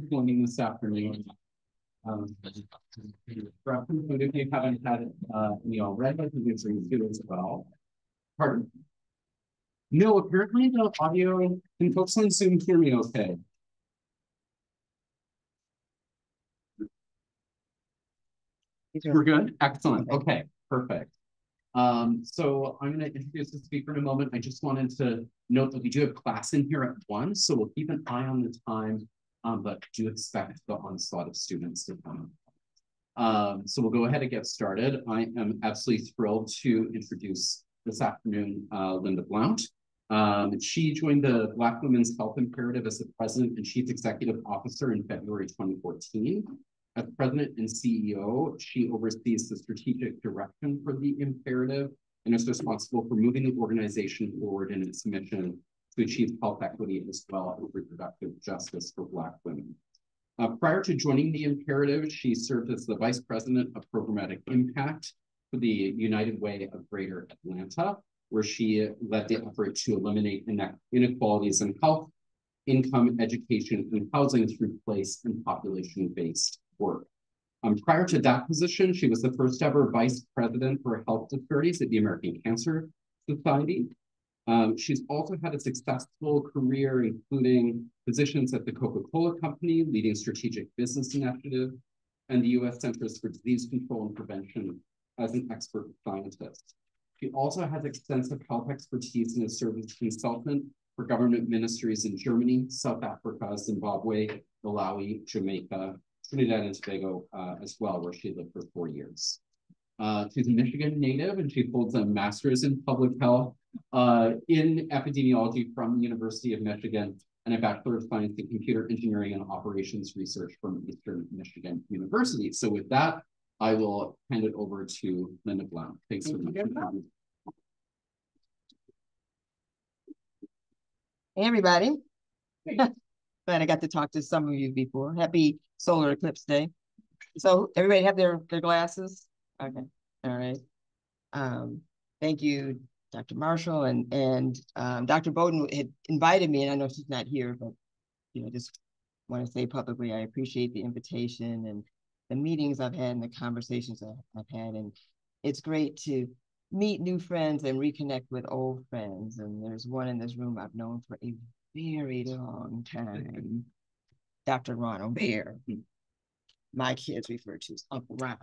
joining this afternoon. Um, perhaps if you haven't had uh, any already, I think it's you as well. Pardon? No, apparently the audio, can folks on Zoom hear me okay? We're good? Excellent. Okay, perfect. Um, so I'm going to introduce the speaker in a moment. I just wanted to note that we do have class in here at one, so we'll keep an eye on the time, um, but do expect the onslaught of students to come. Um, so we'll go ahead and get started. I am absolutely thrilled to introduce this afternoon uh, Linda Blount. Um, she joined the Black Women's Health Imperative as the president and chief executive officer in February 2014. As president and CEO, she oversees the strategic direction for the imperative and is responsible for moving the organization forward in its mission to achieve health equity as well as reproductive justice for Black women. Uh, prior to joining the imperative, she served as the vice president of programmatic impact for the United Way of Greater Atlanta, where she led the effort to eliminate inequalities in health, income, education, and housing through place and population-based work. Um, prior to that position, she was the first ever vice president for health disparities at the American Cancer Society. Um, she's also had a successful career, including positions at the Coca-Cola Company, leading strategic business initiative, and the U.S. Centers for Disease Control and Prevention as an expert scientist. She also has extensive health expertise and has served as consultant for government ministries in Germany, South Africa, Zimbabwe, Malawi, Jamaica, Trinidad and Tobago uh, as well, where she lived for four years. Uh, she's a Michigan native and she holds a master's in public health uh, in epidemiology from the University of Michigan and a Bachelor of Science in Computer Engineering and Operations Research from Eastern Michigan University. So with that, I will hand it over to Linda Blount. Thanks Thank so much. Hey, everybody. Hey. Glad I got to talk to some of you before. Happy solar eclipse day. So everybody have their, their glasses? Okay, all right. Um, thank you, Dr. Marshall, and and um, Dr. Bowden had invited me, and I know she's not here, but you know, just want to say publicly, I appreciate the invitation and the meetings I've had and the conversations I've had, and it's great to meet new friends and reconnect with old friends. And there's one in this room I've known for a very long time. Dr. Ron Aubert. My kids refer to as Uncle Ron.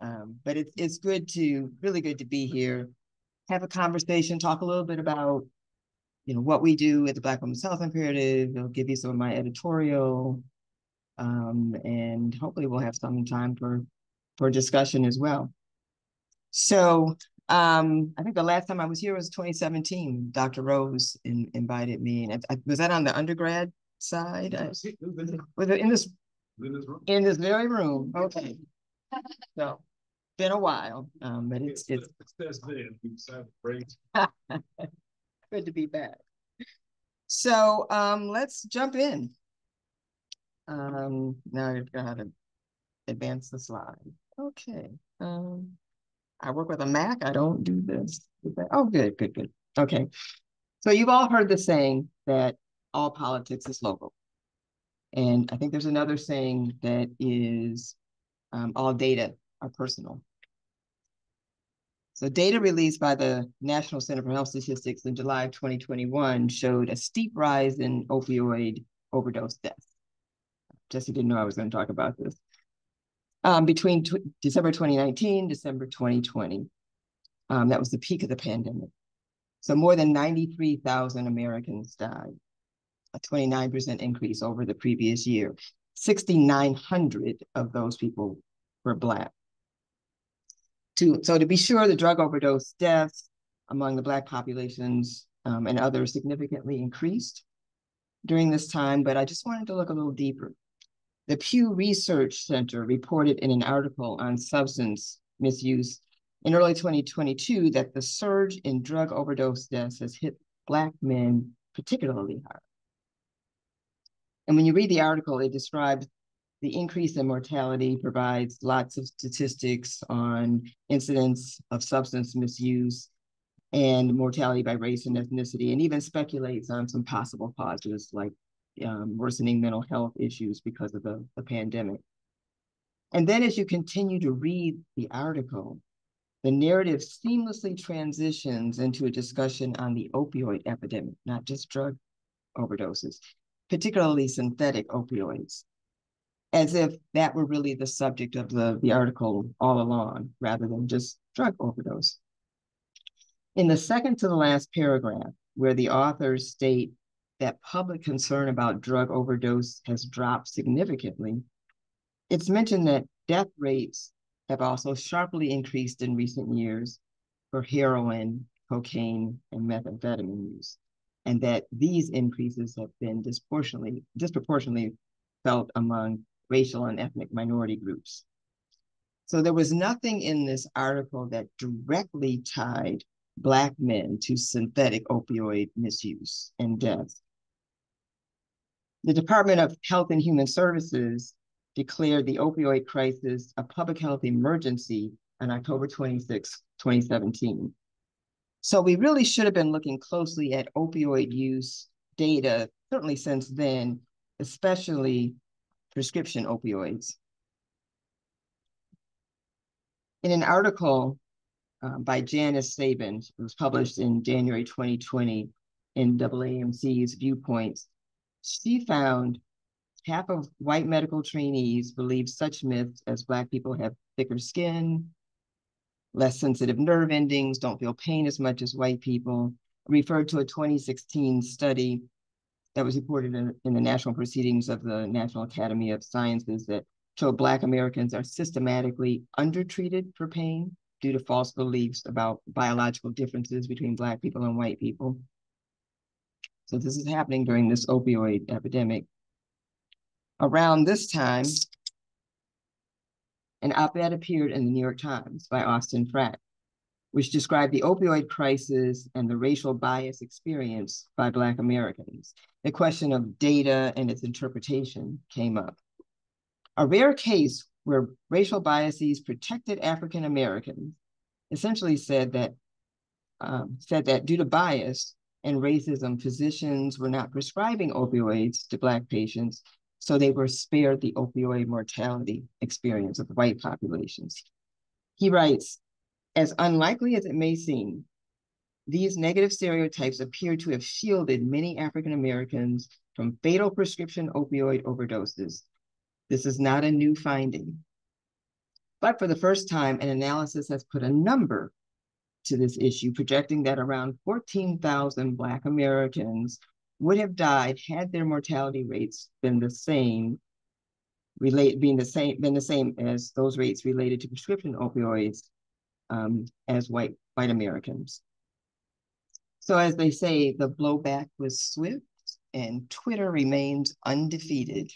Um, but it's it's good to really good to be here, have a conversation, talk a little bit about you know what we do at the Black Women's Health Imperative. I'll give you some of my editorial, um, and hopefully we'll have some time for for discussion as well. So um, I think the last time I was here was 2017. Dr. Rose in, invited me, and I, was that on the undergrad side? I, was it in this in this room? In this very room. Okay. So, been a while, um, but it's it's. it's Good to be back. So, um, let's jump in. Um, now I've got to advance the slide. Okay. Um. I work with a Mac. I don't do this. Oh, good, good, good. Okay. So you've all heard the saying that all politics is local. And I think there's another saying that is um, all data are personal. So data released by the National Center for Health Statistics in July of 2021 showed a steep rise in opioid overdose deaths. Jesse didn't know I was going to talk about this um, between December 2019, December 2020. Um, that was the peak of the pandemic. So more than 93,000 Americans died, a 29% increase over the previous year. 6,900 of those people were Black. To, so to be sure, the drug overdose deaths among the Black populations um, and others significantly increased during this time, but I just wanted to look a little deeper. The Pew Research Center reported in an article on substance misuse in early 2022 that the surge in drug overdose deaths has hit Black men particularly hard. And when you read the article, it describes the increase in mortality, provides lots of statistics on incidents of substance misuse and mortality by race and ethnicity, and even speculates on some possible causes like um, worsening mental health issues because of the, the pandemic. And then as you continue to read the article, the narrative seamlessly transitions into a discussion on the opioid epidemic, not just drug overdoses, particularly synthetic opioids, as if that were really the subject of the, the article all along, rather than just drug overdose. In the second to the last paragraph, where the authors state that public concern about drug overdose has dropped significantly, it's mentioned that death rates have also sharply increased in recent years for heroin, cocaine, and methamphetamine use, and that these increases have been disproportionately, disproportionately felt among racial and ethnic minority groups. So there was nothing in this article that directly tied Black men to synthetic opioid misuse and death. The Department of Health and Human Services declared the opioid crisis a public health emergency on October 26, 2017. So we really should have been looking closely at opioid use data, certainly since then, especially prescription opioids. In an article uh, by Janice Sabin, it was published in January 2020 in AAMC's Viewpoints, she found half of white medical trainees believe such myths as Black people have thicker skin, less sensitive nerve endings, don't feel pain as much as white people, referred to a 2016 study that was reported in, in the national proceedings of the National Academy of Sciences that showed Black Americans are systematically undertreated for pain due to false beliefs about biological differences between Black people and white people. So this is happening during this opioid epidemic. Around this time, an op-ed appeared in the New York Times by Austin Frakt, which described the opioid crisis and the racial bias experienced by Black Americans. The question of data and its interpretation came up. A rare case where racial biases protected African Americans essentially said that um, said that due to bias and racism, physicians were not prescribing opioids to Black patients so they were spared the opioid mortality experience of white populations. He writes, as unlikely as it may seem, these negative stereotypes appear to have shielded many African Americans from fatal prescription opioid overdoses. This is not a new finding. But for the first time, an analysis has put a number to this issue, projecting that around 14,000 Black Americans would have died had their mortality rates been the same, relate being the same, been the same as those rates related to prescription opioids um, as white white Americans. So as they say, the blowback was swift and Twitter remains undefeated.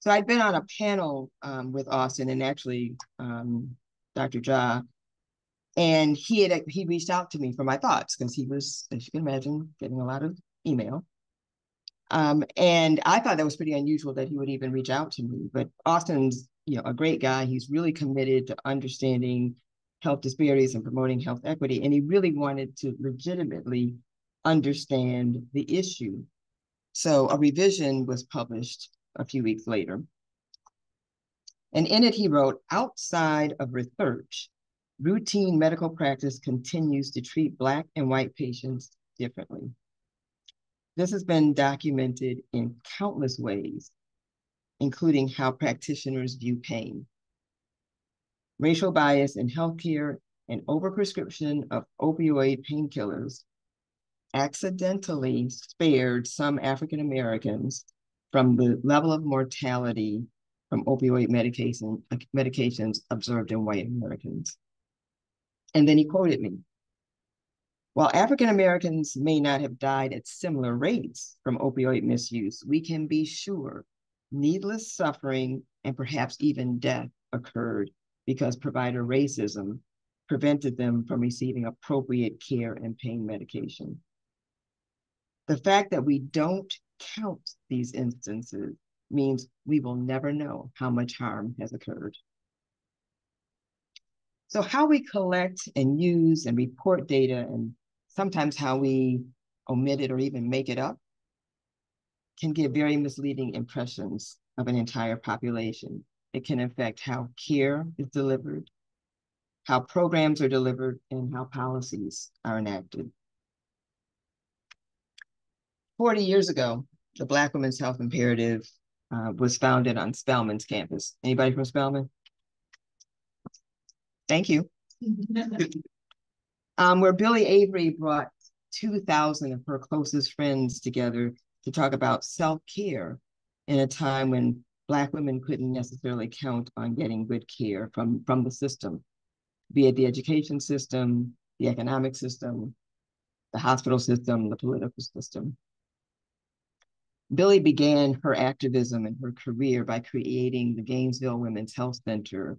so I'd been on a panel um, with Austin and actually um, Dr. Ja and he had he reached out to me for my thoughts because he was, as you can imagine, getting a lot of email. Um, and I thought that was pretty unusual that he would even reach out to me. But Austin's, you know, a great guy. He's really committed to understanding health disparities and promoting health equity. And he really wanted to legitimately understand the issue. So a revision was published a few weeks later. And in it, he wrote, outside of research, routine medical practice continues to treat Black and white patients differently. This has been documented in countless ways, including how practitioners view pain. Racial bias in healthcare and overprescription of opioid painkillers accidentally spared some African Americans from the level of mortality from opioid medication, medications observed in white Americans. And then he quoted me. While African Americans may not have died at similar rates from opioid misuse, we can be sure needless suffering and perhaps even death occurred because provider racism prevented them from receiving appropriate care and pain medication. The fact that we don't count these instances means we will never know how much harm has occurred. So how we collect and use and report data and sometimes how we omit it or even make it up can give very misleading impressions of an entire population. It can affect how care is delivered, how programs are delivered, and how policies are enacted. 40 years ago, the Black Women's Health Imperative uh, was founded on Spelman's campus. Anybody from Spelman? Thank you. um, where Byllye Avery brought 2,000 of her closest friends together to talk about self-care in a time when Black women couldn't necessarily count on getting good care from, from the system, be it the education system, the economic system, the hospital system, the political system. Byllye began her activism and her career by creating the Gainesville Women's Health Center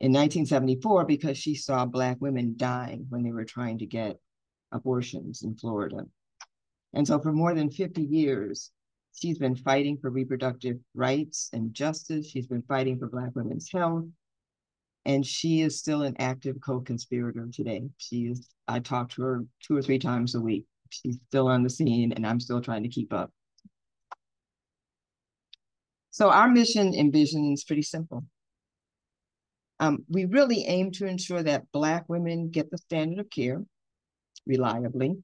in 1974 because she saw Black women dying when they were trying to get abortions in Florida. And so for more than 50 years, she's been fighting for reproductive rights and justice. She's been fighting for Black women's health. And she is still an active co-conspirator today. She is, I talk to her two or three times a week. She's still on the scene and I'm still trying to keep up. So our mission and vision is pretty simple. Um, we really aim to ensure that Black women get the standard of care reliably,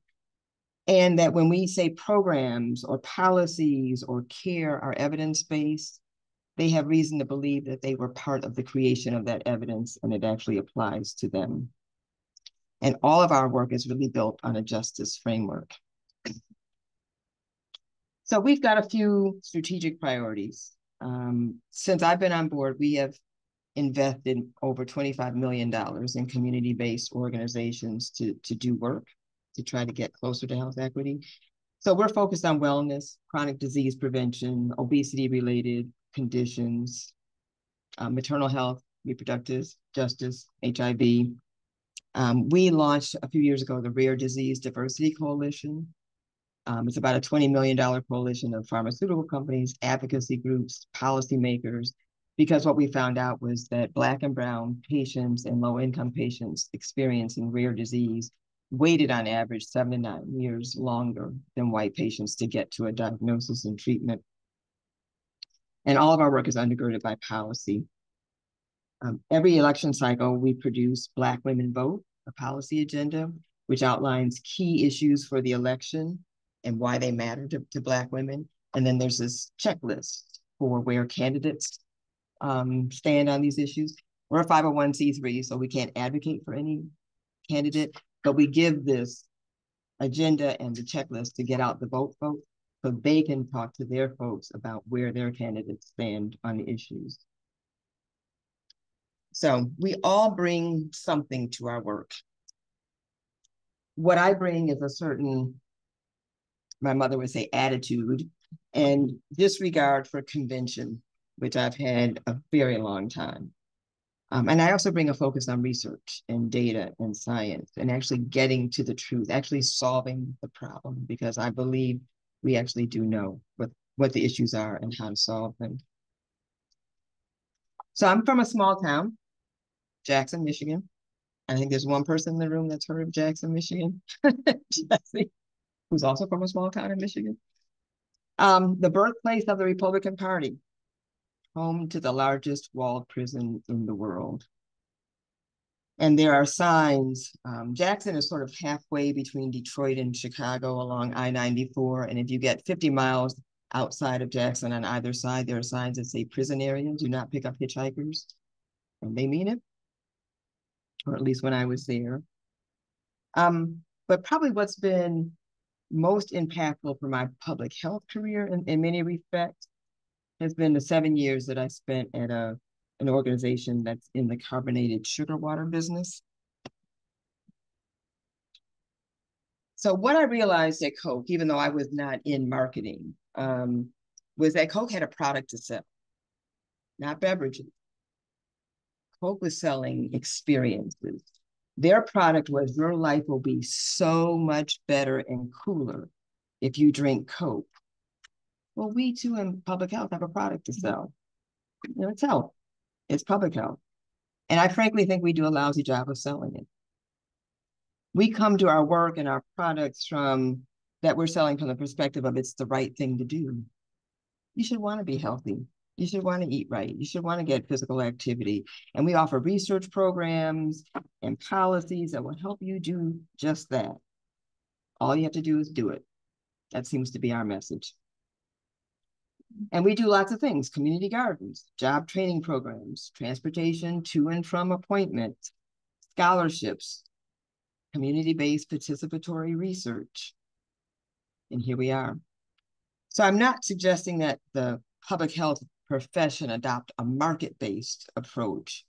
and that when we say programs or policies or care are evidence-based, they have reason to believe that they were part of the creation of that evidence and it actually applies to them. And all of our work is really built on a justice framework. So we've got a few strategic priorities. Um, since I've been on board, we have invested over $25 million in community-based organizations to, to do work, to try to get closer to health equity. So we're focused on wellness, chronic disease prevention, obesity-related conditions, uh, maternal health, reproductive justice, HIV. Um, we launched a few years ago the Rare Disease Diversity Coalition, um, it's about a $20 million coalition of pharmaceutical companies, advocacy groups, policymakers, because what we found out was that Black and Brown patients and low income patients experiencing rare disease waited on average seven to nine years longer than white patients to get to a diagnosis and treatment. And all of our work is undergirded by policy. Um, every election cycle, we produce Black Women Vote, a policy agenda, which outlines key issues for the election and why they matter to, to Black women. And then there's this checklist for where candidates um, stand on these issues. We're a 501c3, so we can't advocate for any candidate, but we give this agenda and the checklist to get out the vote folks so they can talk to their folks about where their candidates stand on the issues. So we all bring something to our work. What I bring is a certain my mother would say attitude and disregard for convention, which I've had a very long time. Um, and I also bring a focus on research and data and science and actually getting to the truth, actually solving the problem, because I believe we actually do know what, what the issues are and how to solve them. So I'm from a small town, Jackson, Michigan. I think there's one person in the room that's heard of Jackson, Michigan. Jesse who's also from a small town in Michigan. Um, the birthplace of the Republican Party, home to the largest walled prison in the world. And there are signs. Um, Jackson is sort of halfway between Detroit and Chicago along I-94. And if you get 50 miles outside of Jackson on either side, there are signs that say prison area, do not pick up hitchhikers. And they mean it, or at least when I was there. Um, but probably what's been most impactful for my public health career in, in many respects has been the seven years that I spent at a an organization that's in the carbonated sugar water business. So what I realized at Coke, even though I was not in marketing, um, was that Coke had a product to sell, not beverages. Coke was selling experiences. Their product was your life will be so much better and cooler if you drink Coke. Well, we too in public health have a product to mm-hmm. sell. You know, it's health. It's public health. And I frankly think we do a lousy job of selling it. We come to our work and our products from that we're selling from the perspective of it's the right thing to do. you should want to be healthy. You should want to eat right. You should want to get physical activity. And we offer research programs and policies that will help you do just that. All you have to do is do it. That seems to be our message. And we do lots of things, community gardens, job training programs, transportation to and from appointments, scholarships, community-based participatory research. And here we are. So I'm not suggesting that the public health profession adopt a market-based approach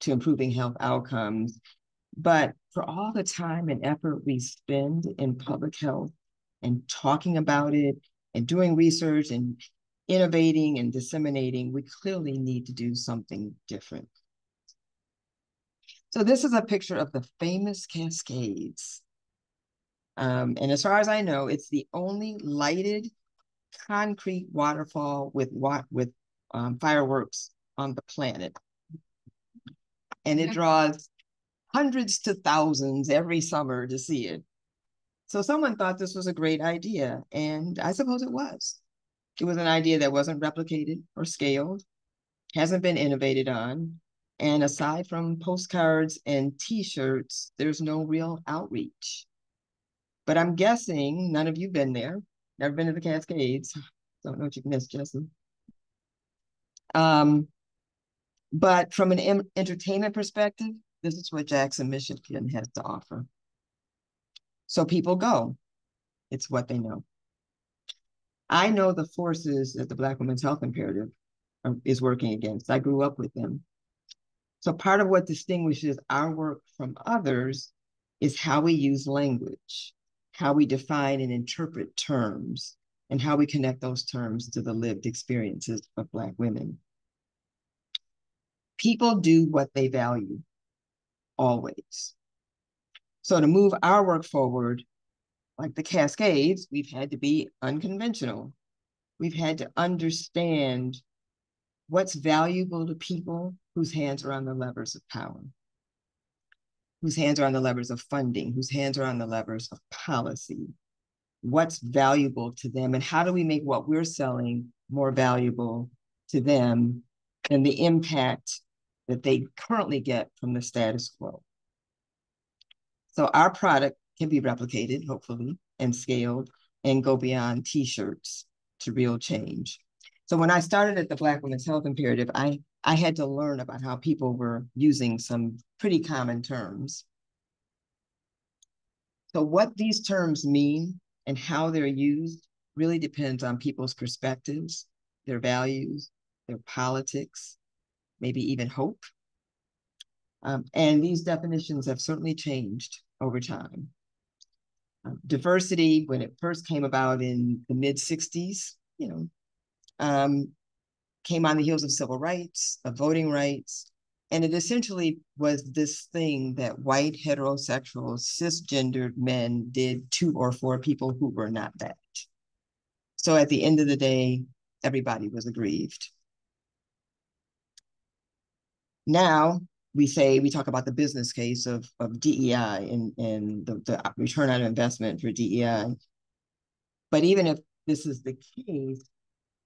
to improving health outcomes. But for all the time and effort we spend in public health and talking about it and doing research and innovating and disseminating, we clearly need to do something different. So this is a picture of the famous Cascades. Um, and as far as I know, it's the only lighted concrete waterfall with with um, fireworks on the planet. And it draws hundreds to thousands every summer to see it. So someone thought this was a great idea, and I suppose it was. It was an idea that wasn't replicated or scaled, hasn't been innovated on, and aside from postcards and t-shirts, there's no real outreach. But I'm guessing none of you have been there, never been to the Cascades. Don't know what you missed, Justin. Um, but from an entertainment perspective, this is what Jackson, Michigan has to offer. So people go. It's what they know. I know the forces that the Black Women's Health Imperative um, is working against. I grew up with them. So part of what distinguishes our work from others is how we use language, how we define and interpret terms, and how we connect those terms to the lived experiences of Black women. People do what they value, always. So to move our work forward, like the Cascades, we've had to be unconventional. We've had to understand what's valuable to people whose hands are on the levers of power, whose hands are on the levers of funding, whose hands are on the levers of policy, what's valuable to them, and how do we make what we're selling more valuable to them and the impact that they currently get from the status quo. So our product can be replicated, hopefully, and scaled and go beyond t-shirts to real change. So when I started at the Black Women's Health Imperative, I, I had to learn about how people were using some pretty common terms. So what these terms mean and how they're used really depends on people's perspectives, their values, their politics, maybe even hope. Um, and these definitions have certainly changed over time. Um, diversity, when it first came about in the mid 60s, you know, um, came on the heels of civil rights, of voting rights. And it essentially was this thing that white, heterosexual, cisgendered men did to or for people who were not that. So at the end of the day, everybody was aggrieved. Now we say, we talk about the business case of, of DEI and, and the, the return on investment for DEI. But even if this is the case,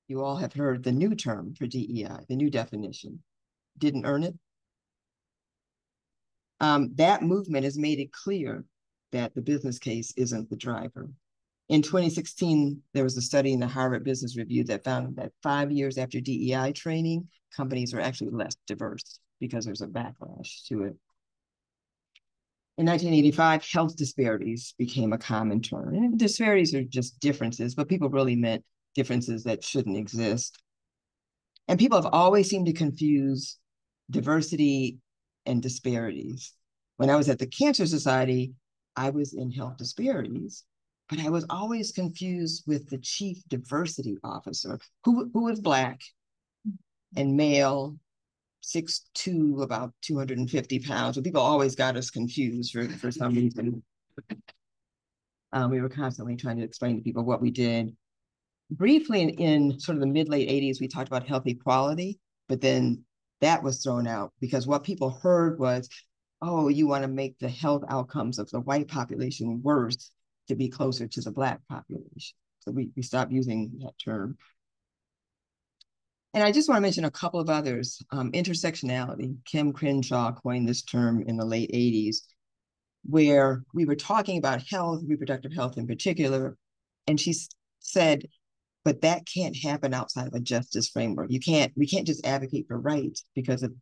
you all have heard the new term for DEI, the new definition. Didn't earn it. Um, that movement has made it clear that the business case isn't the driver. In 2016, there was a study in the Harvard Business Review that found that five years after DEI training, companies were actually less diverse because there's a backlash to it. In 1985, health disparities became a common term. And disparities are just differences, but people really meant differences that shouldn't exist. And people have always seemed to confuse diversity and disparities. When I was at the Cancer Society, I was in health disparities, but I was always confused with the chief diversity officer, who, who was Black and male six two, about 250 pounds. But people always got us confused for, for some reason. Um, we were constantly trying to explain to people what we did. Briefly in, in sort of the mid late 80s, we talked about health equality, but then that was thrown out because what people heard was, oh, you want to make the health outcomes of the white population worse to be closer to the black population. So we, we stopped using that term. And I just want to mention a couple of others. Um, intersectionality. Kim Crenshaw coined this term in the late 80s, where we were talking about health, reproductive health in particular. And she said, but that can't happen outside of a justice framework. You can't, we can't just advocate for rights because of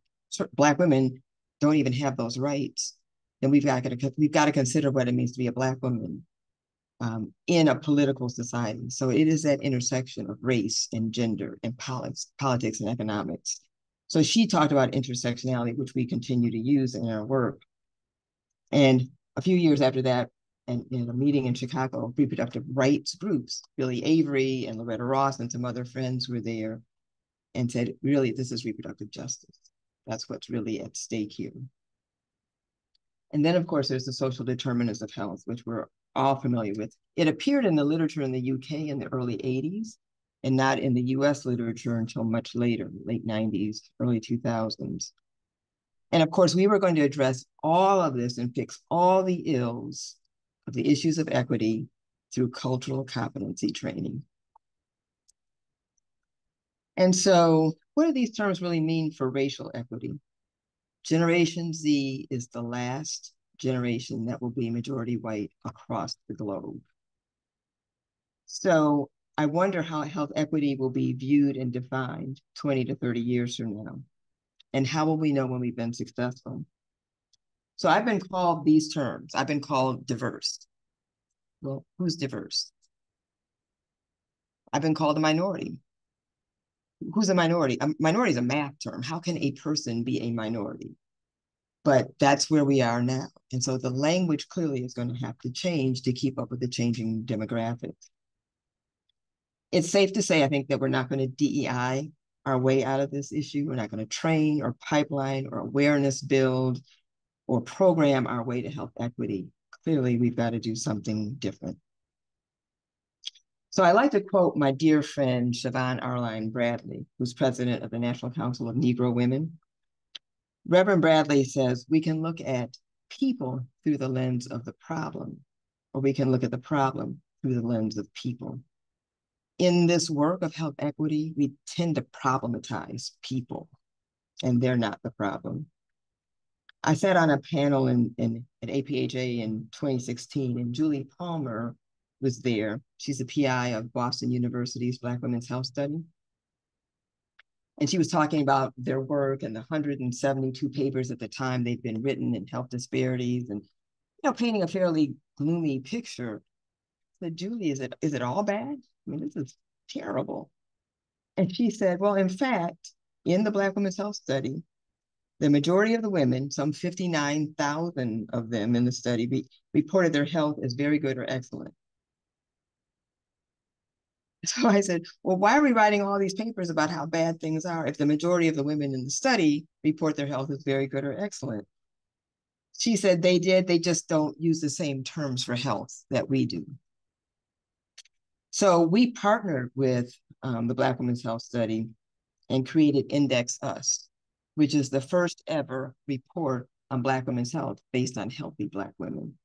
Black women don't even have those rights. Then we've got to, we've got to consider what it means to be a Black woman um, in a political society. So it is that intersection of race and gender and politics, politics and economics. So she talked about intersectionality, which we continue to use in our work. And a few years after that, and in a meeting in Chicago, reproductive rights groups, Byllye Avery and Loretta Ross and some other friends were there and said, really, this is reproductive justice. That's what's really at stake here. And then, of course, there's the social determinants of health, which we're all familiar with. It appeared in the literature in the UK in the early 80s and not in the US literature until much later, late 90s, early 2000s. And of course, we were going to address all of this and fix all the ills of the issues of equity through cultural competency training. And so, what do these terms really mean for racial equity? Generation Z is the last generation that will be majority white across the globe. So I wonder how health equity will be viewed and defined 20 to 30 years from now. And how will we know when we've been successful? So I've been called these terms. I've been called diverse. Well, who's diverse? I've been called a minority. Who's a minority? A minority is a math term. How can a person be a minority? But that's where we are now. And so the language clearly is going to have to change to keep up with the changing demographics. It's safe to say, I think, that we're not going to DEI our way out of this issue. We're not going to train or pipeline or awareness build or program our way to health equity. Clearly, we've got to do something different. So I like to quote my dear friend, Shavon Arline Bradley, who's president of the National Council of Negro Women. Reverend Bradley says we can look at people through the lens of the problem, or we can look at the problem through the lens of people. In this work of health equity, we tend to problematize people, and they're not the problem. I sat on a panel in, in at APHA in 2016, and Julie Palmer was there. She's a PI of Boston University's Black Women's Health Study. And she was talking about their work and the 172 papers at the time they'd been written in health disparities and, you know, painting a fairly gloomy picture. I said, Julie, is it is it all bad? I mean, this is terrible. And she said, well, in fact, in the Black Women's Health Study, the majority of the women, some 59,000 of them in the study, be, reported their health as very good or excellent. So I said, well, why are we writing all these papers about how bad things are if the majority of the women in the study report their health as very good or excellent? She said they did, they just don't use the same terms for health that we do. So we partnered with um, the Black Women's Health Study and created IndexUs, which is the first ever report on Black women's health based on healthy Black women.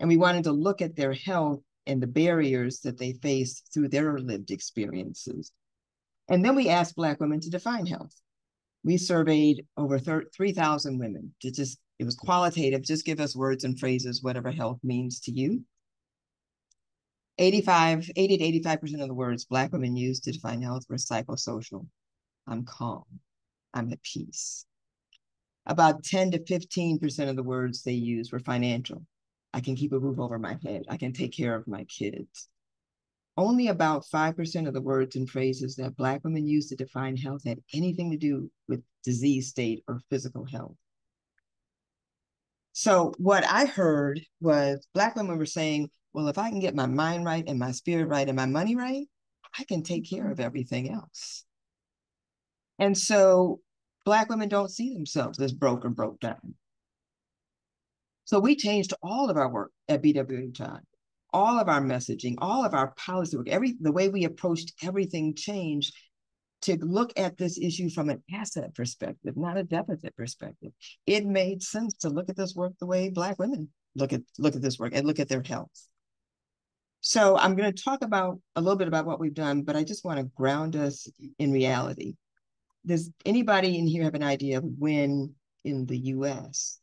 And we wanted to look at their health and the barriers that they face through their lived experiences. And then we asked Black women to define health. We surveyed over 3,000 women to just, it was qualitative, just give us words and phrases, whatever health means to you. 85, 80 to 85% of the words Black women used to define health were psychosocial. I'm calm. I'm at peace. About 10 to 15% of the words they used were financial. I can keep a roof over my head. I can take care of my kids. Only about 5% of the words and phrases that Black women use to define health had anything to do with disease state or physical health. So, what I heard was Black women were saying, well, if I can get my mind right and my spirit right and my money right, I can take care of everything else. And so, Black women don't see themselves as broke or broke down. So we changed all of our work at BWHI, all of our messaging, all of our policy work, every the way we approached everything changed to look at this issue from an asset perspective, not a deficit perspective. It made sense to look at this work the way Black women look at look at this work and look at their health. So I'm going to talk about a little bit about what we've done, but I just want to ground us in reality. Does anybody in here have an idea of when in the US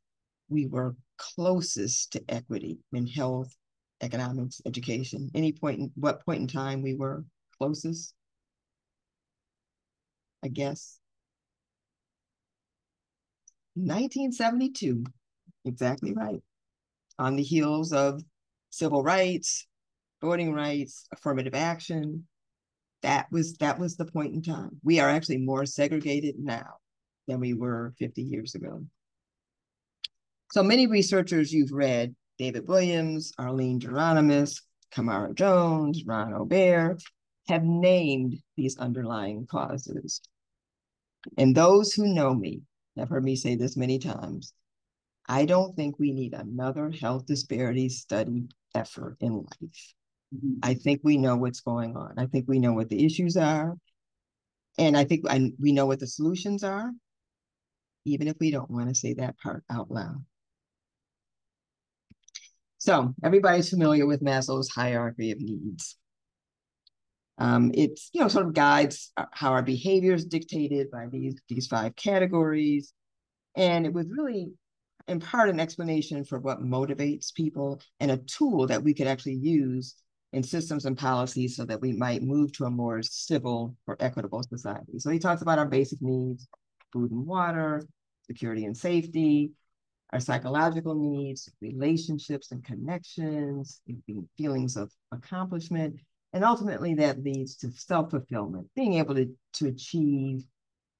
we were closest to equity in health, economics, education? Any point in what point in time we were closest? I guess. 1972, exactly right. On the heels of civil rights, voting rights, affirmative action. That was that was the point in time. We are actually more segregated now than we were 50 years ago. So many researchers you've read, David Williams, Arline Geronimus, Camara Jones, Ron Aubert, have named these underlying causes. And those who know me have heard me say this many times. I don't think we need another health disparities study effort in life. Mm-hmm. I think we know what's going on. I think we know what the issues are. And I think I, we know what the solutions are, even if we don't want to say that part out loud. So everybody's familiar with Maslow's hierarchy of needs. Um, it's, you know, sort of guides how our behavior is dictated by these, these five categories. And it was really in part an explanation for what motivates people and a tool that we could actually use in systems and policies so that we might move to a more civil or equitable society. So he talks about our basic needs, food and water, security and safety, our psychological needs, relationships and connections, feelings of accomplishment, and ultimately that leads to self-fulfillment, being able to, to achieve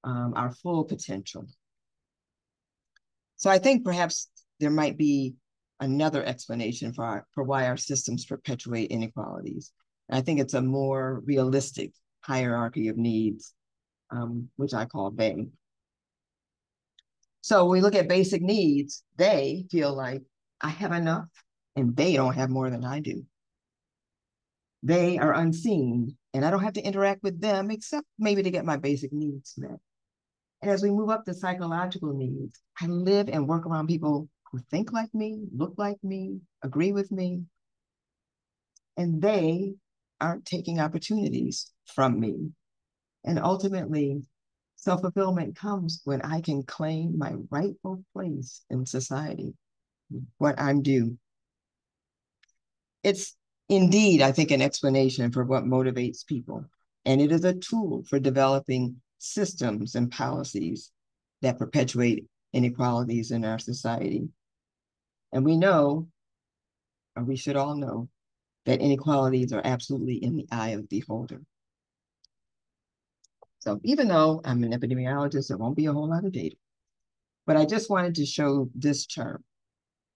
um, our full potential. So I think perhaps there might be another explanation for, our, for why our systems perpetuate inequalities. And I think it's a more realistic hierarchy of needs, um, which I call they. So when we look at basic needs, they feel like I have enough and they don't have more than I do. They are unseen and I don't have to interact with them except maybe to get my basic needs met. And as we move up to psychological needs, I live and work around people who think like me, look like me, agree with me, and they aren't taking opportunities from me. And ultimately, self fulfillment comes when I can claim my rightful place in society, what I'm due. It's indeed, I think, an explanation for what motivates people. And it is a tool for developing systems and policies that perpetuate inequalities in our society. And we know, or we should all know, that inequalities are absolutely in the eye of the beholder. So even though I'm an epidemiologist, there won't be a whole lot of data. But I just wanted to show this chart.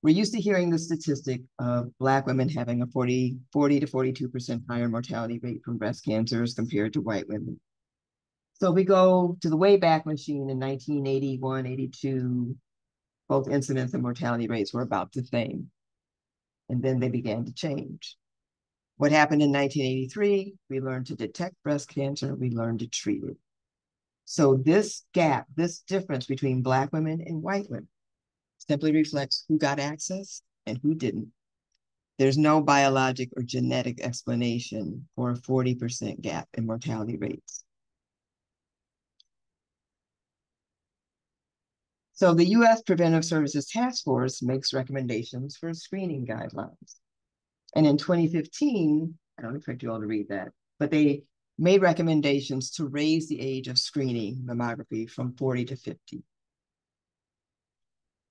We're used to hearing the statistic of Black women having a 40, 40 to 42% higher mortality rate from breast cancers compared to white women. So we go to the Wayback Machine in 1981, 82, both incidence and mortality rates were about the same. And then they began to change. What happened in 1983? We learned to detect breast cancer, we learned to treat it. So this gap, this difference between Black women and white women simply reflects who got access and who didn't. There's no biologic or genetic explanation for a 40% gap in mortality rates. So the U.S. Preventive Services Task Force makes recommendations for screening guidelines. And in 2015, I don't expect you all to read that, but they made recommendations to raise the age of screening mammography from 40 to 50.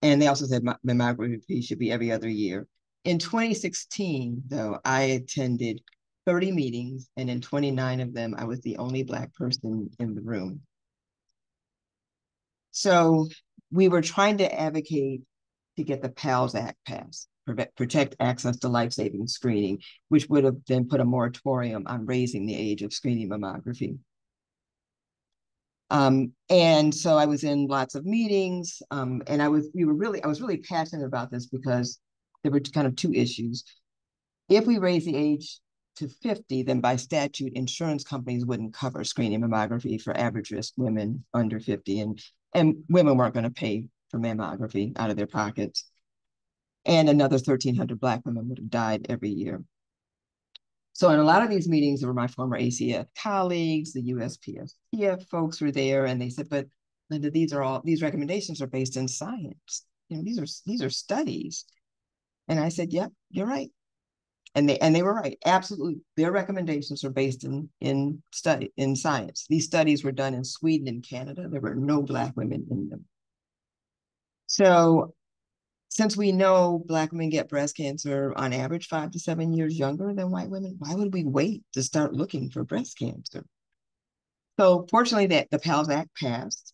And they also said mammography should be every other year. In 2016, though, I attended 30 meetings, and in 29 of them, I was the only Black person in the room. So we were trying to advocate to get the PALS Act passed, protect access to life-saving screening, which would have then put a moratorium on raising the age of screening mammography. Um, and so I was in lots of meetings, um, and I was we were really I was really passionate about this because there were kind of two issues. If we raise the age to 50, then by statute, insurance companies wouldn't cover screening mammography for average risk women under 50. And and women weren't going to pay for mammography out of their pockets. And another 1,300 Black women would have died every year. So in a lot of these meetings, there were my former ACS colleagues, the USPSTF folks were there, and they said, but Linda, these are all, these recommendations are based in science. You know, these are, these are studies. And I said, yep, you're right. And they, and they were right, absolutely. Their recommendations are based in, in study, in science. These studies were done in Sweden and Canada. There were no Black women in them. So since we know Black women get breast cancer on average five to seven years younger than white women, why would we wait to start looking for breast cancer? So fortunately, that the PALS Act passed.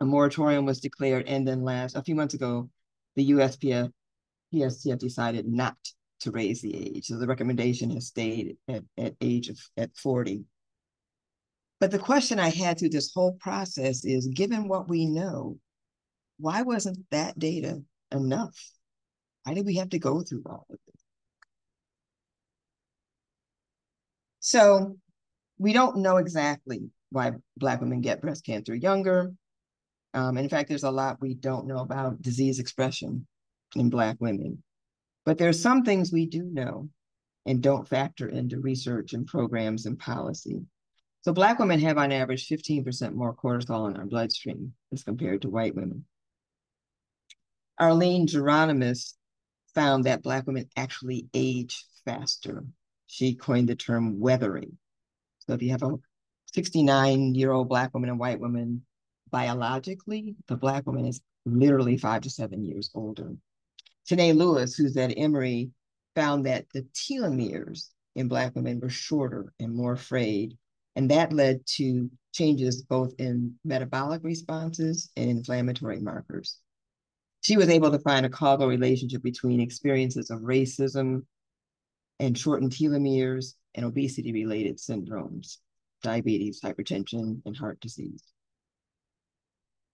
A moratorium was declared, and then last a few months ago, the USPF PSTF decided not to raise the age. So the recommendation has stayed at, at age of at 40. But the question I had through this whole process is given what we know, why wasn't that data enough? Why did we have to go through all of this? So we don't know exactly why Black women get breast cancer younger. Um, in fact, there's a lot we don't know about disease expression in Black women. But there's some things we do know and don't factor into research and programs and policy. So Black women have on average 15% more cortisol in our bloodstream as compared to white women. Arline Geronimus found that Black women actually age faster. She coined the term weathering. So if you have a 69 year old Black woman and white woman, biologically, the Black woman is literally five to seven years older. Tené Lewis, who's at Emory, found that the telomeres in Black women were shorter and more frayed. And that led to changes both in metabolic responses and inflammatory markers she was able to find a causal relationship between experiences of racism and shortened telomeres and obesity related syndromes, diabetes, hypertension, and heart disease.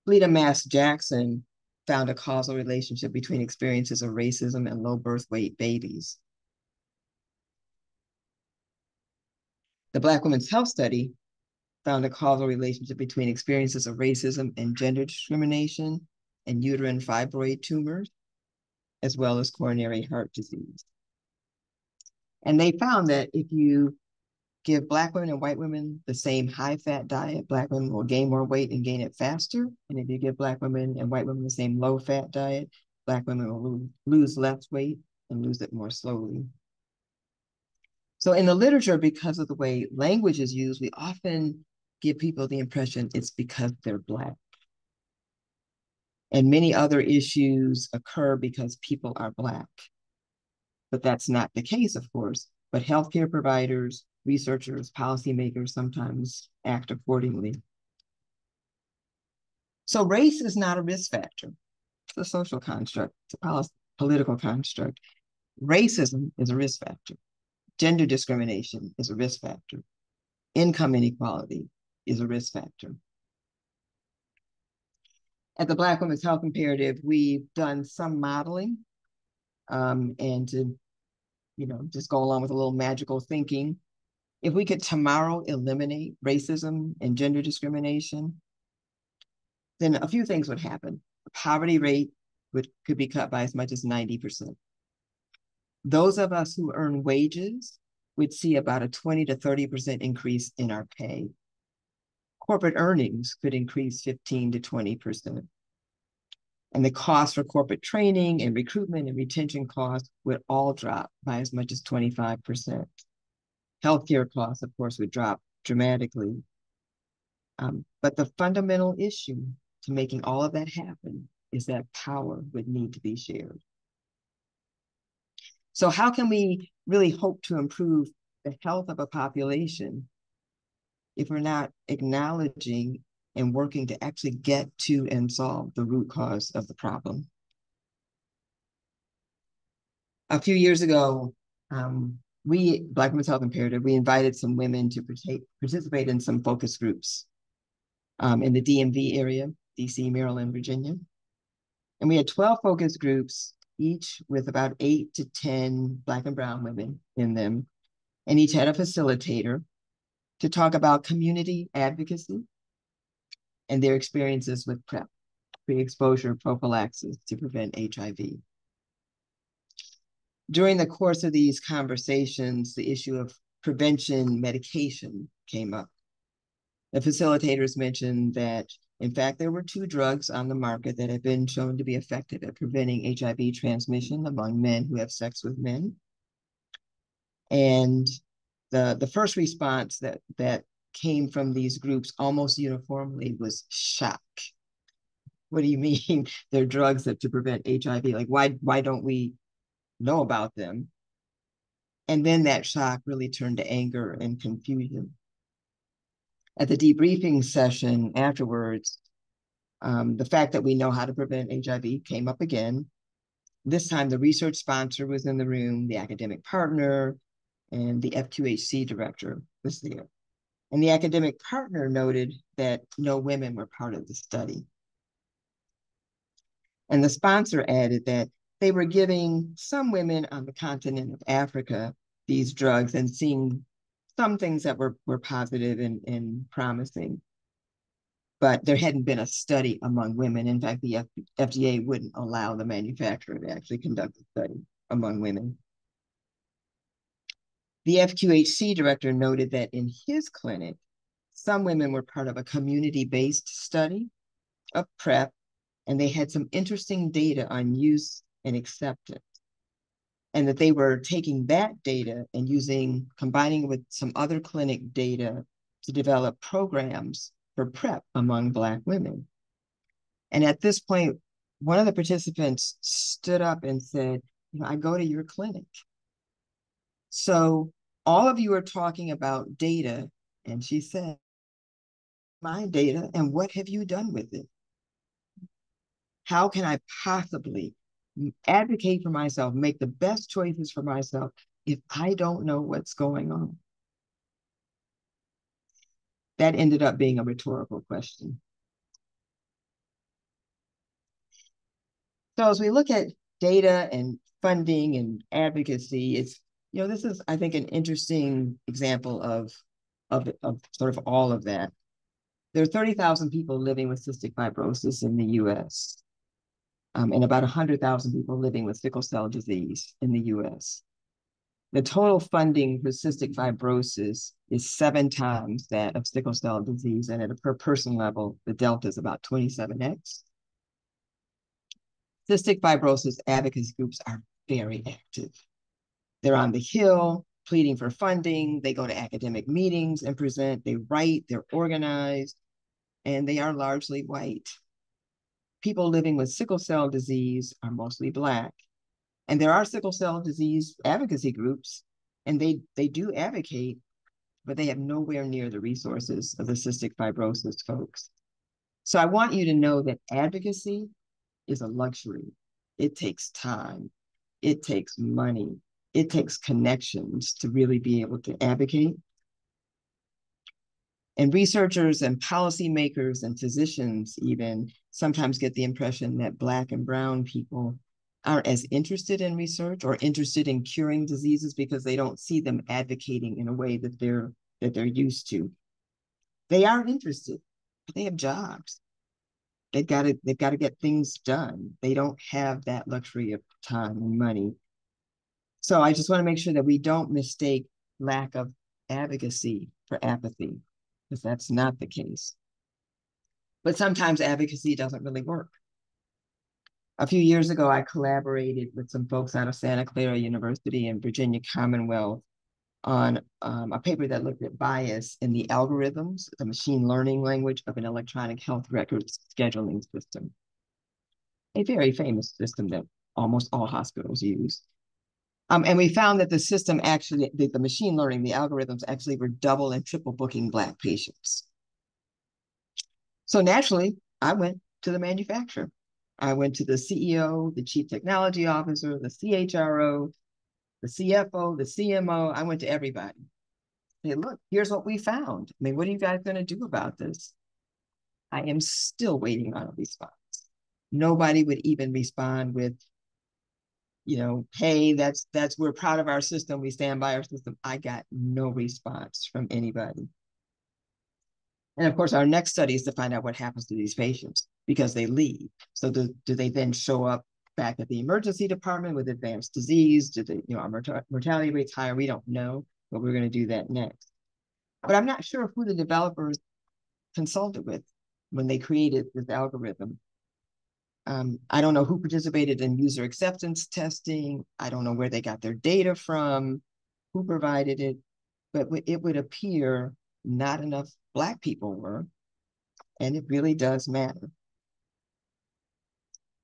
Fleda Mask Jackson found a causal relationship between experiences of racism and low birth weight babies. The Black Women's Health Study found a causal relationship between experiences of racism and gender discrimination and uterine fibroid tumors, as well as coronary heart disease. And they found that if you give Black women and white women the same high fat diet, Black women will gain more weight and gain it faster. And if you give Black women and white women the same low fat diet, Black women will lose, lose less weight and lose it more slowly. So in the literature, because of the way language is used, we often give people the impression it's because they're Black. And many other issues occur because people are Black. But that's not the case, of course. But healthcare providers, researchers, policymakers sometimes act accordingly. So race is not a risk factor. It's a social construct, it's a political construct. Racism is a risk factor. Gender discrimination is a risk factor. Income inequality is a risk factor at the Black Women's Health Imperative, we've done some modeling um, and to, you know, just go along with a little magical thinking. If we could tomorrow eliminate racism and gender discrimination, then a few things would happen. The poverty rate would could be cut by as much as 90%. Those of us who earn wages would see about a 20 to 30% increase in our pay corporate earnings could increase 15 to 20%. And the cost for corporate training and recruitment and retention costs would all drop by as much as 25%. Healthcare costs, of course, would drop dramatically. Um, but the fundamental issue to making all of that happen is that power would need to be shared. So how can we really hope to improve the health of a population if we're not acknowledging and working to actually get to and solve the root cause of the problem. A few years ago, um, we, Black Women's Health Imperative, we invited some women to participate in some focus groups um, in the DMV area, DC, Maryland, Virginia. And we had 12 focus groups, each with about eight to 10 Black and Brown women in them. And each had a facilitator to talk about community advocacy and their experiences with PrEP, pre-exposure prophylaxis to prevent HIV. During the course of these conversations, the issue of prevention medication came up. The facilitators mentioned that, in fact, there were two drugs on the market that have been shown to be effective at preventing HIV transmission among men who have sex with men. And the, the first response that, that came from these groups almost uniformly was shock. What do you mean they're drugs that to prevent HIV? Like, why, why don't we know about them? And then that shock really turned to anger and confusion. At the debriefing session afterwards, um, the fact that we know how to prevent HIV came up again. This time, the research sponsor was in the room, the academic partner, and the FQHC director was there. And the academic partner noted that no women were part of the study. And the sponsor added that they were giving some women on the continent of Africa these drugs and seeing some things that were, were positive and, and promising. But there hadn't been a study among women. In fact, the F FDA wouldn't allow the manufacturer to actually conduct a study among women. The FQHC director noted that in his clinic, some women were part of a community-based study of PrEP, and they had some interesting data on use and acceptance. And that they were taking that data and using, combining with some other clinic data to develop programs for PrEP among Black women. And at this point, one of the participants stood up and said, you know, I go to your clinic. So all of you are talking about data. And she said, my data and what have you done with it? How can I possibly advocate for myself, make the best choices for myself if I don't know what's going on? That ended up being a rhetorical question. So as we look at data and funding and advocacy, it's you know, this is, I think, an interesting example of, of, of sort of all of that. There are 30,000 people living with cystic fibrosis in the US, um, and about 100,000 people living with sickle cell disease in the US. The total funding for cystic fibrosis is seven times that of sickle cell disease, and at a per person level, the delta is about 27x. Cystic fibrosis advocacy groups are very active. They're on the Hill pleading for funding. They go to academic meetings and present. They write, they're organized, and they are largely white. People living with sickle cell disease are mostly Black. And there are sickle cell disease advocacy groups, and they, they do advocate, but they have nowhere near the resources of the cystic fibrosis folks. So I want you to know that advocacy is a luxury. It takes time. It takes money it takes connections to really be able to advocate. And researchers and policymakers and physicians even sometimes get the impression that Black and Brown people aren't as interested in research or interested in curing diseases because they don't see them advocating in a way that they're that they're used to. They are interested, they have jobs. They've got to they've got to get things done. They don't have that luxury of time and money so I just want to make sure that we don't mistake lack of advocacy for apathy, because that's not the case. But sometimes advocacy doesn't really work. A few years ago, I collaborated with some folks out of Santa Clara University and Virginia Commonwealth on um, a paper that looked at bias in the algorithms, the machine learning language of an electronic health records scheduling system. A very famous system that almost all hospitals use. Um, and we found that the system actually, the, the machine learning, the algorithms actually were double and triple booking Black patients. So naturally, I went to the manufacturer. I went to the CEO, the chief technology officer, the CHRO, the CFO, the CMO. I went to everybody. Hey, look, here's what we found. I mean, what are you guys going to do about this? I am still waiting on a response. Nobody would even respond with, you know, hey, that's that's we're proud of our system. We stand by our system. I got no response from anybody. And of course, our next study is to find out what happens to these patients because they leave. So do, do they then show up back at the emergency department with advanced disease? Do the, you know, our mortality rates higher? We don't know, but we're going to do that next. But I'm not sure who the developers consulted with when they created this algorithm. Um, I don't know who participated in user acceptance testing. I don't know where they got their data from, who provided it, but it would appear not enough Black people were, and it really does matter.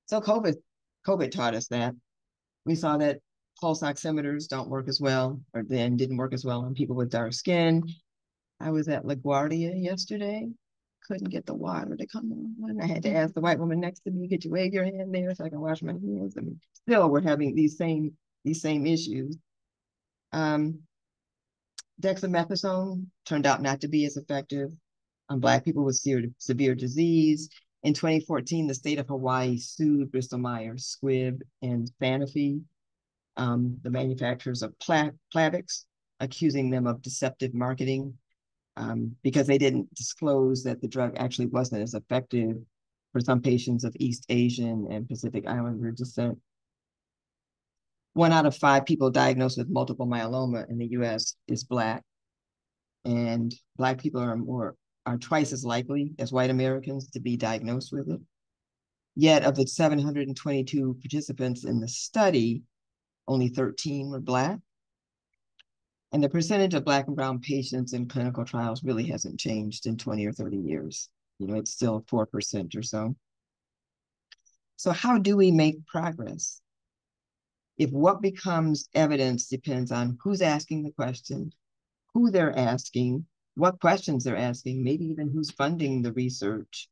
So COVID, COVID taught us that. We saw that pulse oximeters don't work as well, or then didn't work as well on people with dark skin. I was at LaGuardia yesterday, couldn't get the water to come on. I had to ask the white woman next to me, could you wave your hand there so I can wash my hands? I mean, still we're having these same these same issues. Um, dexamethasone turned out not to be as effective on Black people with severe, severe disease. In 2014, the state of Hawaii sued Bristol Myers Squibb and Sanofi, um, the manufacturers of Pla Plavix, accusing them of deceptive marketing um, because they didn't disclose that the drug actually wasn't as effective for some patients of East Asian and Pacific Islander descent. One out of five people diagnosed with multiple myeloma in the US is Black. And Black people are more are twice as likely as white Americans to be diagnosed with it. Yet of the 722 participants in the study, only 13 were Black. And the percentage of Black and Brown patients in clinical trials really hasn't changed in 20 or 30 years. You know, it's still 4% or so. So how do we make progress? If what becomes evidence depends on who's asking the question, who they're asking, what questions they're asking, maybe even who's funding the research.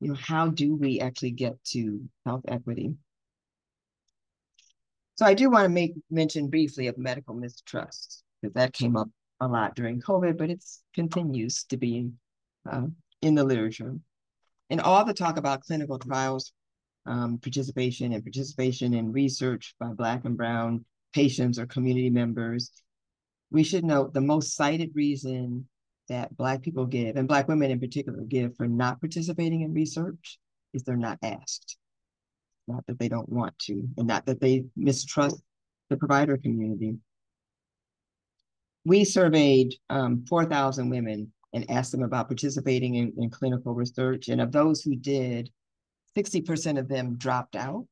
You know, how do we actually get to health equity? So I do want to make mention briefly of medical mistrust, that came up a lot during COVID, but it continues to be uh, in the literature. And all the talk about clinical trials um, participation and participation in research by Black and Brown patients or community members, we should note the most cited reason that Black people give, and Black women in particular give for not participating in research is they're not asked. Not that they don't want to, and not that they mistrust the provider community. We surveyed um, 4,000 women and asked them about participating in, in clinical research. And of those who did, 60% of them dropped out.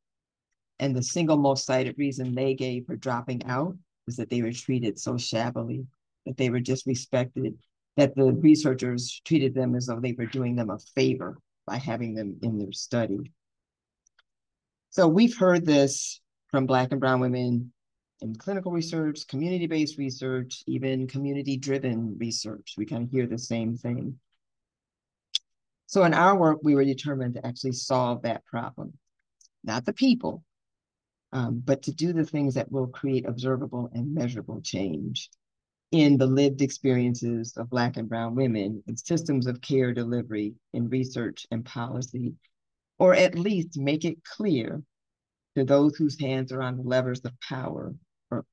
And the single most cited reason they gave for dropping out was that they were treated so shabbily, that they were disrespected, that the researchers treated them as though they were doing them a favor by having them in their study. So we've heard this from Black and Brown women in clinical research, community-based research, even community-driven research. We kind of hear the same thing. So in our work, we were determined to actually solve that problem, not the people, um, but to do the things that will create observable and measurable change in the lived experiences of Black and Brown women in systems of care delivery in research and policy, or at least make it clear to those whose hands are on the levers of power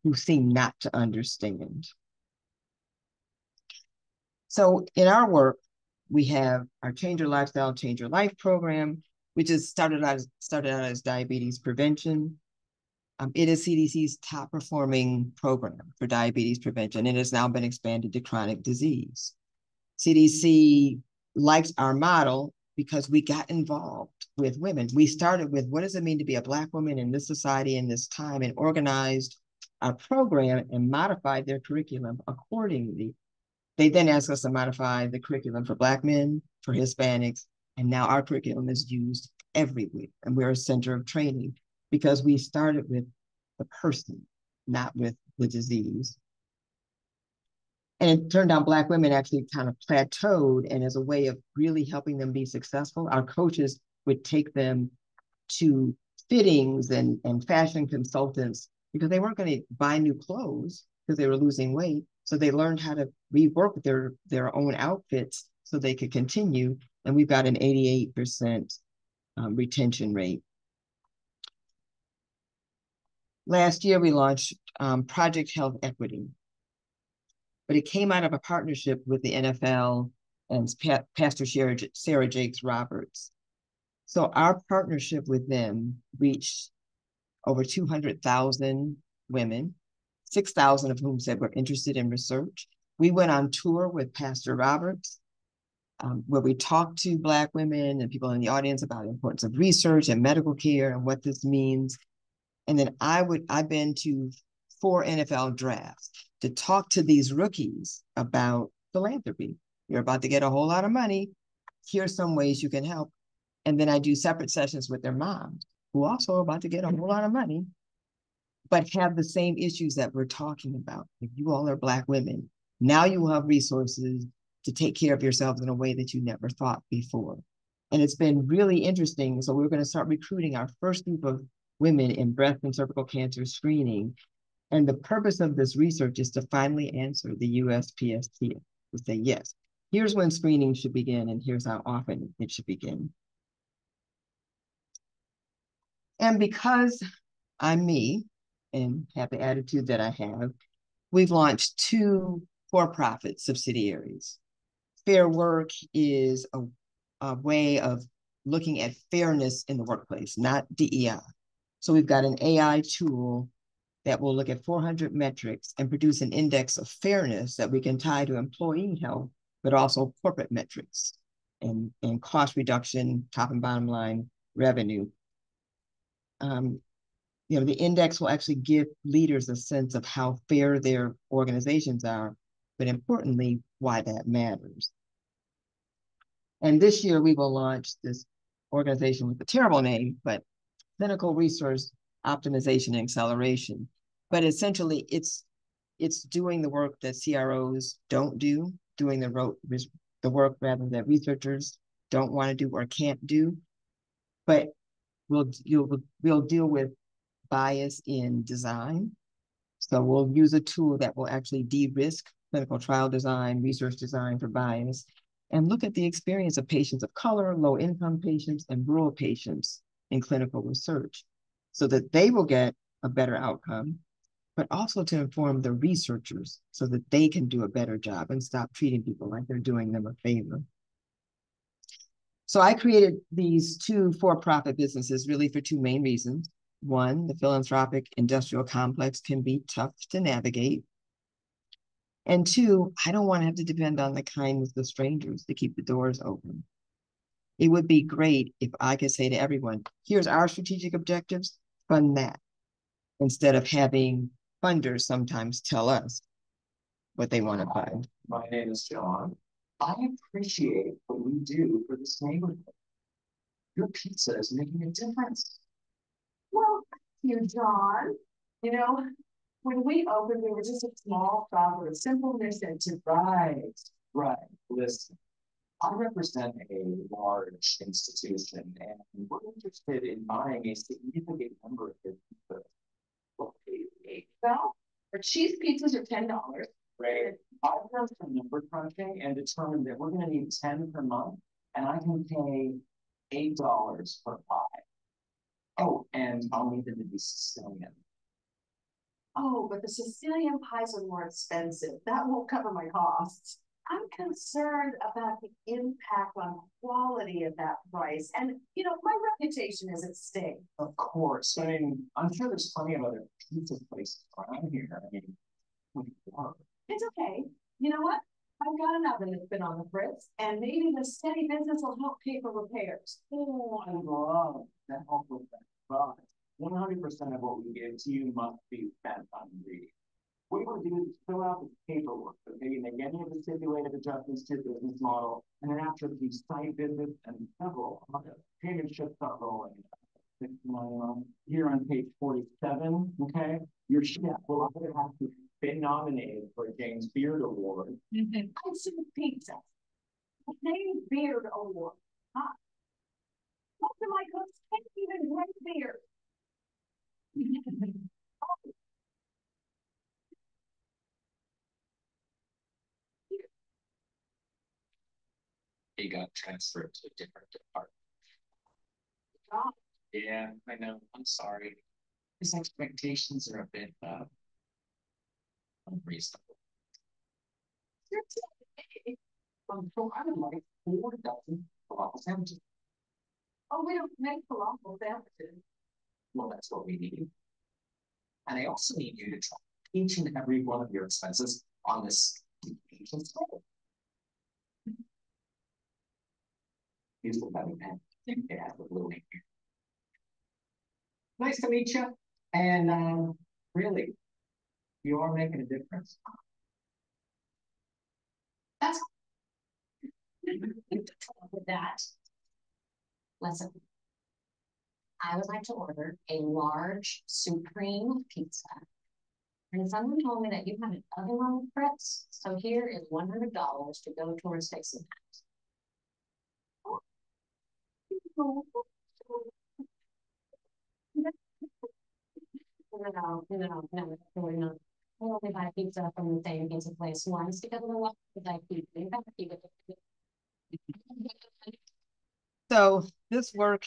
who seem not to understand. So in our work, we have our Change Your Lifestyle, Change Your Life program, which is started out as, started out as diabetes prevention, um, it is CDC's top performing program for diabetes prevention. It has now been expanded to chronic disease. CDC likes our model because we got involved with women. We started with what does it mean to be a Black woman in this society in this time and organized our program and modified their curriculum accordingly. They then asked us to modify the curriculum for Black men, for Hispanics, and now our curriculum is used everywhere. And we're a center of training because we started with the person, not with the disease. And it turned out Black women actually kind of plateaued. And as a way of really helping them be successful, our coaches would take them to fittings and, and fashion consultants because they weren't going to buy new clothes because they were losing weight. So they learned how to rework their, their own outfits so they could continue. And we've got an 88% um, retention rate. Last year, we launched um, Project Health Equity, but it came out of a partnership with the NFL and pa Pastor Sarah, Sarah Jakes Roberts. So our partnership with them reached over 200,000 women, 6,000 of whom said we're interested in research. We went on tour with Pastor Roberts, um, where we talked to Black women and people in the audience about the importance of research and medical care and what this means. And then I would, I've been to four NFL drafts to talk to these rookies about philanthropy. You're about to get a whole lot of money. Here's some ways you can help. And then I do separate sessions with their moms who also are about to get a whole lot of money, but have the same issues that we're talking about. If you all are Black women, now you will have resources to take care of yourselves in a way that you never thought before. And it's been really interesting. So we're going to start recruiting our first group of women in breast and cervical cancer screening. And the purpose of this research is to finally answer the USPSTF to say, yes, here's when screening should begin and here's how often it should begin. And because I'm me and have the attitude that I have, we've launched two for-profit subsidiaries. Fair Work is a, a way of looking at fairness in the workplace, not DEI. So we've got an AI tool that will look at 400 metrics and produce an index of fairness that we can tie to employee health, but also corporate metrics and, and cost reduction, top and bottom line revenue um, you know, the index will actually give leaders a sense of how fair their organizations are, but importantly, why that matters. And this year we will launch this organization with a terrible name, but Clinical Resource Optimization and Acceleration. But essentially it's it's doing the work that CROs don't do, doing the, the work rather that researchers don't want to do or can't do. But We'll, you'll, we'll deal with bias in design. So we'll use a tool that will actually de-risk clinical trial design, research design for bias, and look at the experience of patients of color, low-income patients, and rural patients in clinical research so that they will get a better outcome, but also to inform the researchers so that they can do a better job and stop treating people like they're doing them a favor. So I created these two for-profit businesses really for two main reasons. One, the philanthropic industrial complex can be tough to navigate. And two, I don't want to have to depend on the kindness of strangers to keep the doors open. It would be great if I could say to everyone, here's our strategic objectives, fund that, instead of having funders sometimes tell us what they want to fund. My name is John. I appreciate what we do for this neighborhood. Your pizza is making a difference. Well, thank you, John. You know, when we opened, we were just a small shop with a simple mission to right, right. Listen, I represent a large institution, and we're interested in buying a significant number of your pizzas. Okay, well, our cheese pizzas are ten dollars. Right. I've done some number crunching and determined that we're going to need 10 per month, and I can pay $8 per pie. Oh, and I'll need them to be Sicilian. Oh, but the Sicilian pies are more expensive. That won't cover my costs. I'm concerned about the impact on quality of that price. And, you know, my reputation is at stake. Of course. I mean, I'm sure there's plenty of other pizza places around here. I mean, it's okay. You know what? I've got an oven that's been on the fritz, and maybe the steady business will help pay for repairs. Oh, I love that help with that. But 100% of what we give to you must be spent on ingredients. What you want to do is fill out the paperwork, okay? Make any of the stipulated adjustments to your business model, and then after few site visits and several payment should start rolling. Here on page 47, okay? Your chef will either have to been nominated for a James Beard Award. Mm-hmm. Consume pizza. The James Beard Award. Huh? Most of my cooks can't even drink beer. he got transferred to a different department. Oh. Yeah, I know. I'm sorry. His expectations are a bit uh, unreasonable. So I would like four dozen falafel sandwiches. Oh, we don't make falafel sandwiches. well, that's what we need. And I also need you to track each and every one of your expenses on this. Use the pen. It has blue ink. Nice to meet you. And um, really, you are making a difference. That's with that. Listen. I would like to order a large supreme pizza. And someone told me that you have an oven on the Fritz, so here is one hundred dollars to go towards fixing that. No, no, no, no, we're I only buy pizza from the same pizza place once because of the luck that I keep. You have to keep it. So this work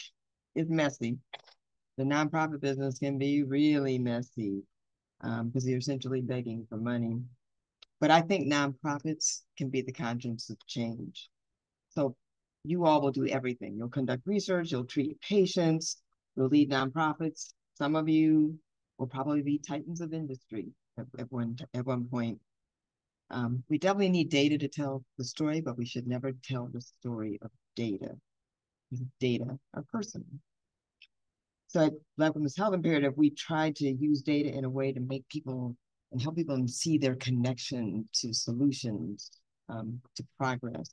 is messy. The nonprofit business can be really messy um, because you're essentially begging for money. But I think nonprofits can be the conscience of change. So you all will do everything. You'll conduct research, you'll treat patients, you'll lead nonprofits. Some of you will probably be titans of industry at, at one at one point. Um, we definitely need data to tell the story, but we should never tell the story of data. Data are personal. So at Black Women's Health Imperative, we tried to use data in a way to make people and help people see their connection to solutions, um, to progress,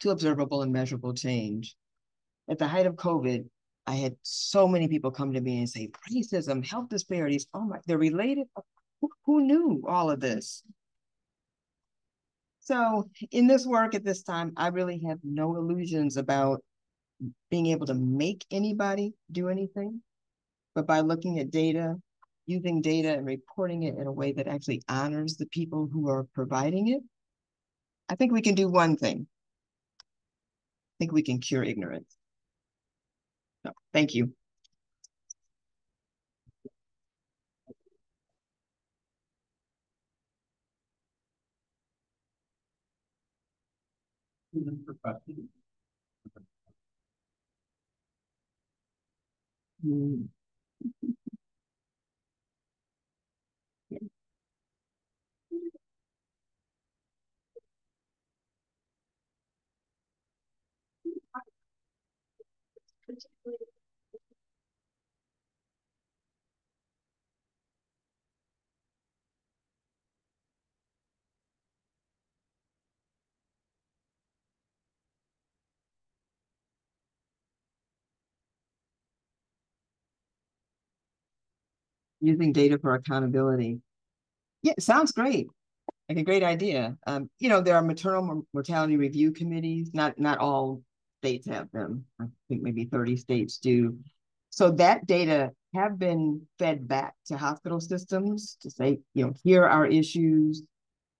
to observable and measurable change. At the height of COVID, I had so many people come to me and say, racism, health disparities, oh my, they're related. Oh, who, who knew all of this? So in this work at this time, I really have no illusions about being able to make anybody do anything. But by looking at data, using data and reporting it in a way that actually honors the people who are providing it, I think we can do one thing. I think we can cure ignorance. Thank you. Mm. yeah. Using data for accountability. Yeah, sounds great. Like a great idea. Um, you know, there are maternal mortality review committees. Not not all states have them. I think maybe 30 states do. So that data have been fed back to hospital systems to say, you know, here are issues,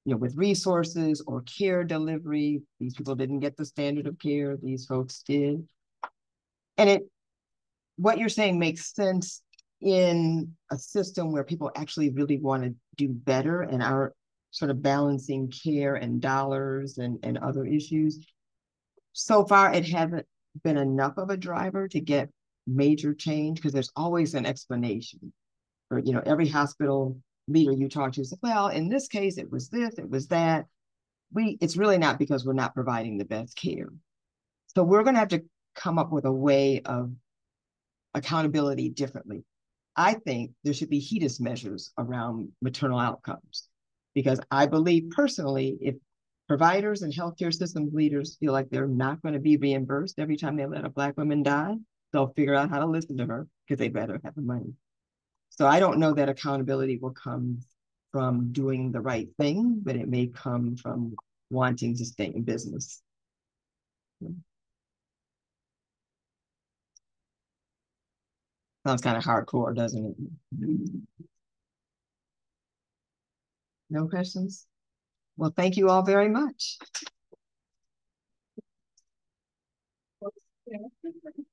you know, with resources or care delivery. These people didn't get the standard of care, these folks did. And it what you're saying makes sense in a system where people actually really want to do better and are sort of balancing care and dollars and, and other issues. So far, it hasn't been enough of a driver to get major change because there's always an explanation. For you know, every hospital leader you talk to says, well, in this case, it was this, it was that. We it's really not because we're not providing the best care. So we're going to have to come up with a way of accountability differently. I think there should be HEDIS measures around maternal outcomes because I believe personally, if providers and healthcare systems leaders feel like they're not going to be reimbursed every time they let a Black woman die, they'll figure out how to listen to her because they better have the money. So I don't know that accountability will come from doing the right thing, but it may come from wanting to stay in business. Sounds kind of hardcore, doesn't it? No questions? Well, thank you all very much.